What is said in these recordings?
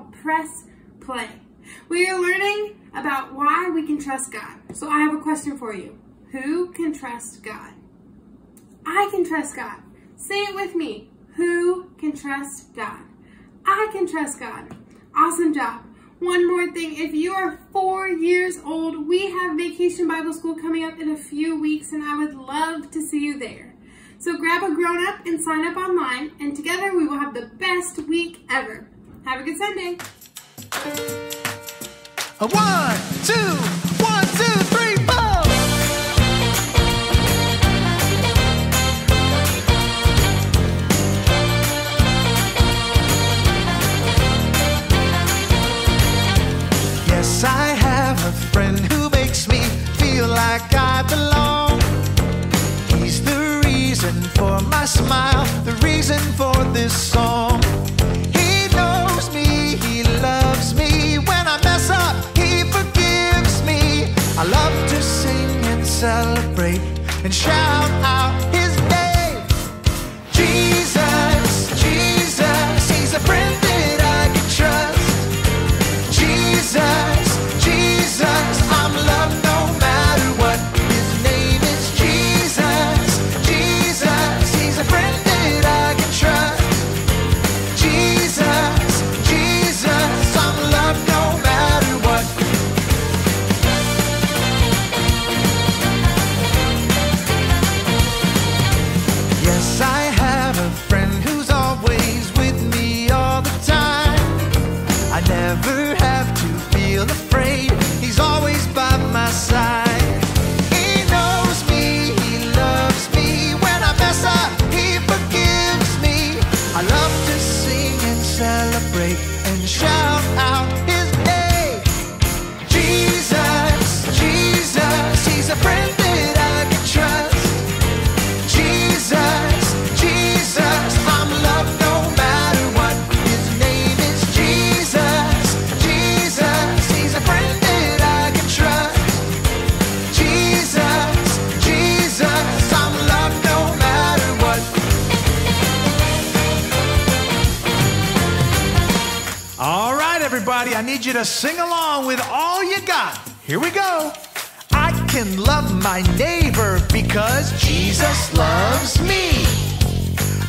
called Press Play. We are learning about why we can trust God. So I have a question for you. Who can trust God? I can trust God. Say it with me. Who can trust God? I can trust God. Awesome job. One more thing, if you are four years old, we have Vacation Bible School coming up in a few weeks and I would love to see you there. So grab a grown up and sign up online and together we will have the best week ever. Have a good Sunday. A one, two, one, two, three, four. Yes, I have a friend who makes me feel like I belong. He's the reason for my smile, the reason for this song. Sing celebrate and shout out I need you to sing along with all you got. Here we go. I can love my neighbor because Jesus loves me.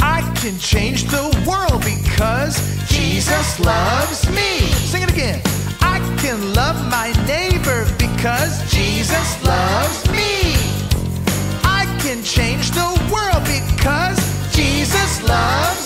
I can change the world because Jesus loves me. Sing it again. I can love my neighbor because Jesus loves me. I can change the world because Jesus loves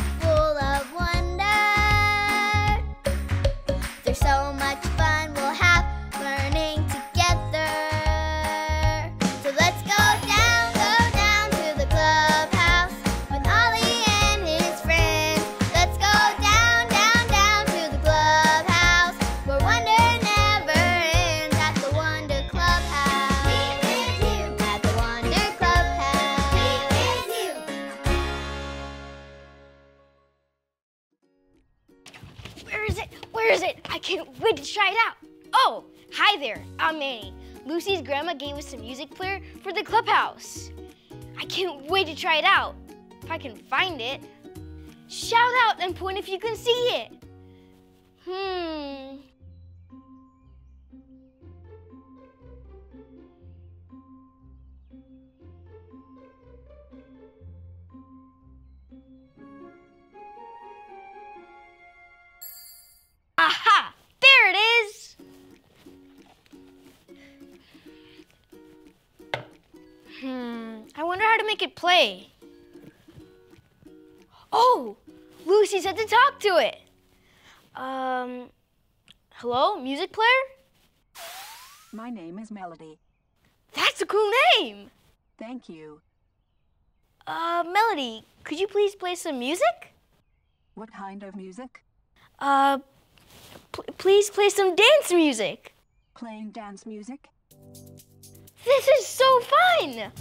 there. I'm Manny. Lucy's grandma gave us a music player for the clubhouse. I can't wait to try it out. If I can find it. Shout out and point if you can see it. Hmm. Make it play. Oh, Lucy said to talk to it. Um, hello, music player? My name is Melody. That's a cool name. Thank you. Uh, Melody, could you please play some music? What kind of music? Uh, pl- please play some dance music. Playing dance music? This is so fun!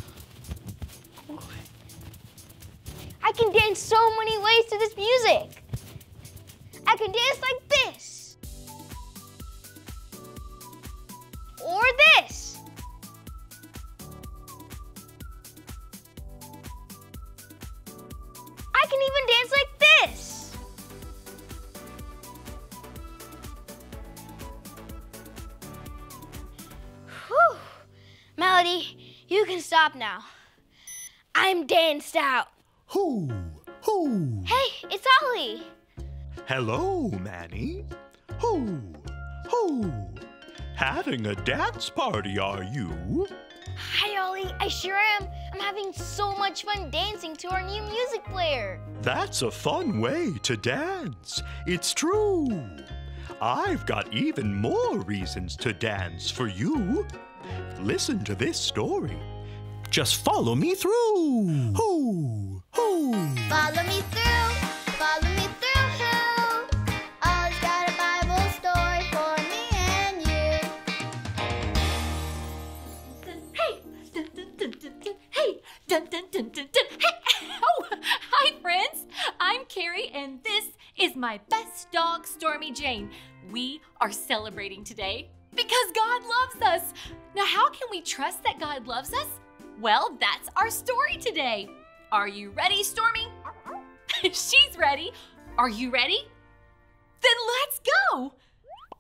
I can dance so many ways to this music. I can dance like this. Or this. I can even dance like this. Whew. Melody, you can stop now. Danced out. Who? Who? Hey, it's Ollie. Hello, Manny. Who? Who? Having a dance party, are you? Hi, Ollie. I sure am. I'm having so much fun dancing to our new music player. That's a fun way to dance. It's true. I've got even more reasons to dance for you. Listen to this story. Just follow me through. Who? Who? Follow me through, follow me through. Who? Ollie's got a Bible story for me and you. Hey! Dun, dun, dun, dun, dun. Hey! Dun, dun, dun, dun, dun. Hey! Oh, hi, friends. I'm Carrie, and this is my best dog, Stormy Jane. We are celebrating today because God loves us. Now, how can we trust that God loves us? Well, that's our story today. Are you ready, Stormy? She's ready. Are you ready? Then let's go.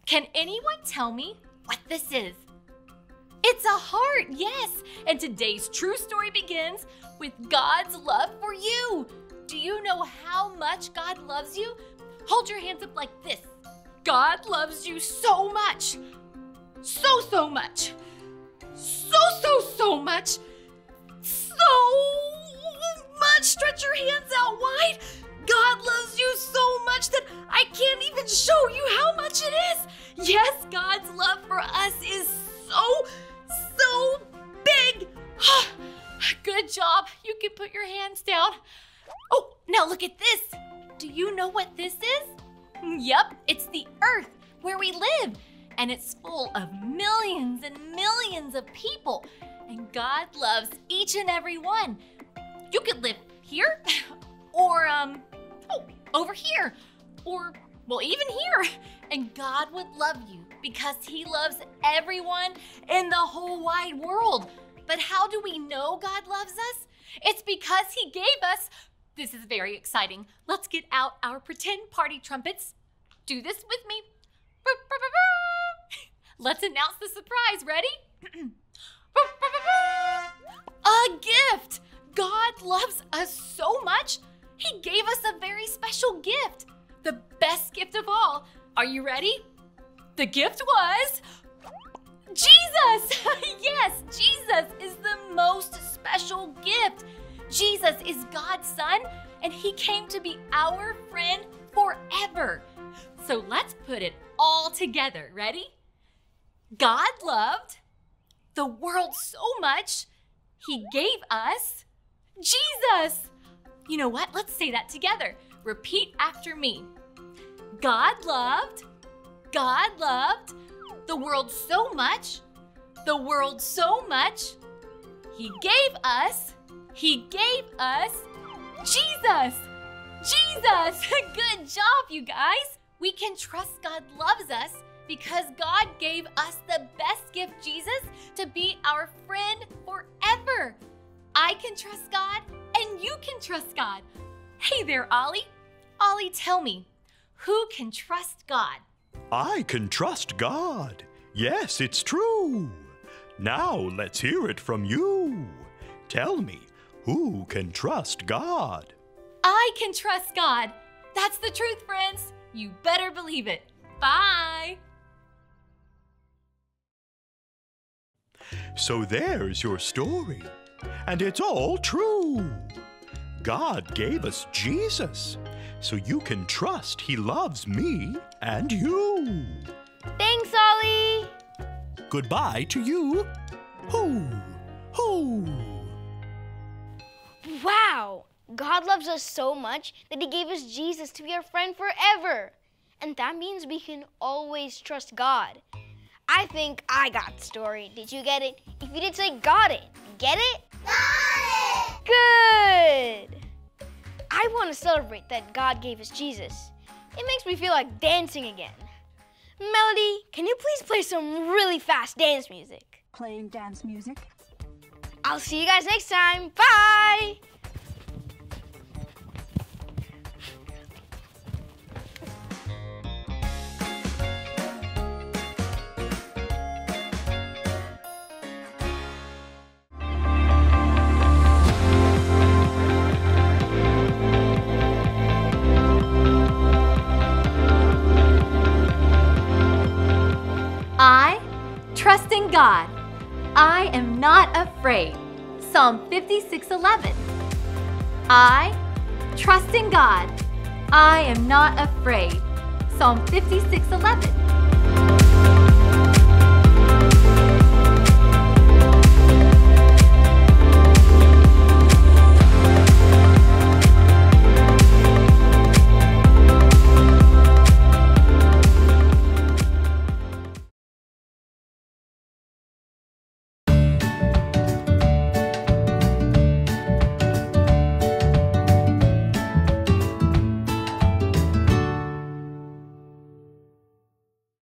Can anyone tell me what this is? It's a heart, yes. And today's true story begins with God's love for you. Do you know how much God loves you? Hold your hands up like this. God loves you so much. So, so much. So, so, so much. So much. Stretch your hands out wide. God loves you so much that I can't even show you how much it is. Yes, God's love for us is so, so big. Good job. You can put your hands down. Oh, now look at this. Do you know what this is? Yep, it's the earth where we live. And it's full of millions and millions of people. And God loves each and every one. You could live here, or, um, oh, over here, or, well, even here. And God would love you because He loves everyone in the whole wide world. But how do we know God loves us? It's because He gave us. This is very exciting. Let's get out our pretend party trumpets. Do this with me. Let's announce the surprise. Ready? Gift! God loves us so much, He gave us a very special gift. The best gift of all. Are you ready? The gift was. Jesus! yes, Jesus is the most special gift. Jesus is God's Son, and He came to be our friend forever. So let's put it all together. Ready? God loved the world so much, He gave us Jesus. You know what? Let's say that together. Repeat after me. God loved, God loved the world so much, the world so much, He gave us, He gave us Jesus. Jesus! Good job, you guys! We can trust God loves us because God gave us the best gift, Jesus, to be our friend forever. I can trust God, and you can trust God. Hey there, Ollie. Ollie, tell me, who can trust God? I can trust God. Yes, it's true. Now let's hear it from you. Tell me, who can trust God? I can trust God. That's the truth, friends. You better believe it. Bye. So there's your story. And it's all true. God gave us Jesus, so you can trust He loves me and you. Thanks, Ollie. goodbye to you. Hoo, hoo. Wow! God loves us so much that He gave us Jesus to be our friend forever. And that means we can always trust God. I think I got the story. Did you get it? If you did say got it, get it? Got it! Good! I want to celebrate that God gave us Jesus. It makes me feel like dancing again. Melody, can you please play some really fast dance music? Playing dance music? I'll see you guys next time. Bye! Trust in God. I am not afraid. Psalm 56:11. I trust in God. I am not afraid. Psalm 56:11.